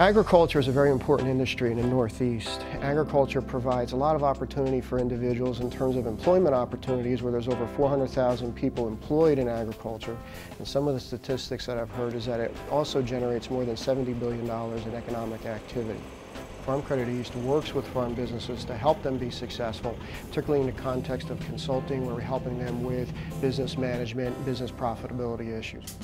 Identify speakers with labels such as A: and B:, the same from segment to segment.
A: Agriculture is a very important industry in the Northeast. Agriculture provides a lot of opportunity for individuals in terms of employment opportunities where there's over 400,000 people employed in agriculture. And some of the statistics that I've heard is that it also generates more than $70 billion in economic activity. Farm Credit East works with farm businesses to help them be successful, particularly in the context of consulting where we're helping them with business management, business profitability issues.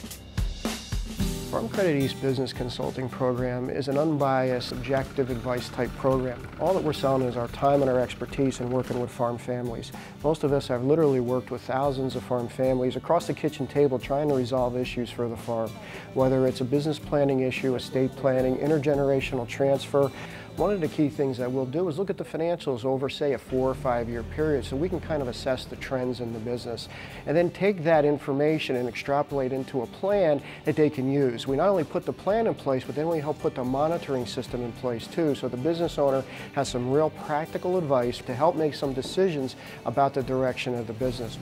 A: Farm Credit East Business Consulting Program is an unbiased, objective advice type program. All that we're selling is our time and our expertise in working with farm families. Most of us have literally worked with thousands of farm families across the kitchen table trying to resolve issues for the farm. Whether it's a business planning issue, estate planning, intergenerational transfer, one of the key things that we'll do is look at the financials over, say, a four or five year period so we can kind of assess the trends in the business and then take that information and extrapolate into a plan that they can use. We not only put the plan in place, but then we help put the monitoring system in place too so the business owner has some real practical advice to help make some decisions about the direction of the business.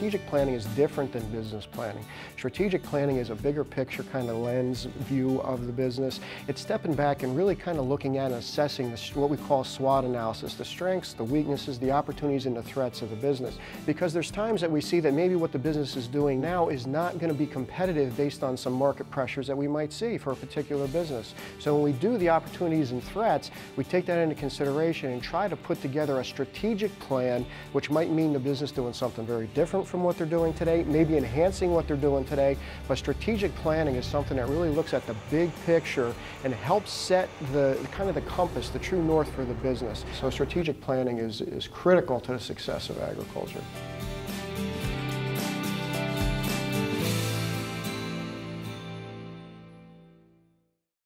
A: Strategic planning is different than business planning. Strategic planning is a bigger picture kind of lens view of the business. It's stepping back and really kind of looking at and assessing the, what we call SWOT analysis, the strengths, the weaknesses, the opportunities and the threats of the business. Because there's times that we see that maybe what the business is doing now is not going to be competitive based on some market pressures that we might see for a particular business. So when we do the opportunities and threats, we take that into consideration and try to put together a strategic plan which might mean the business doing something very different from what they're doing today, maybe enhancing what they're doing today, but strategic planning is something that really looks at the big picture and helps set the kind of the compass, the true north for the business. So strategic planning is, is critical to the success of agriculture.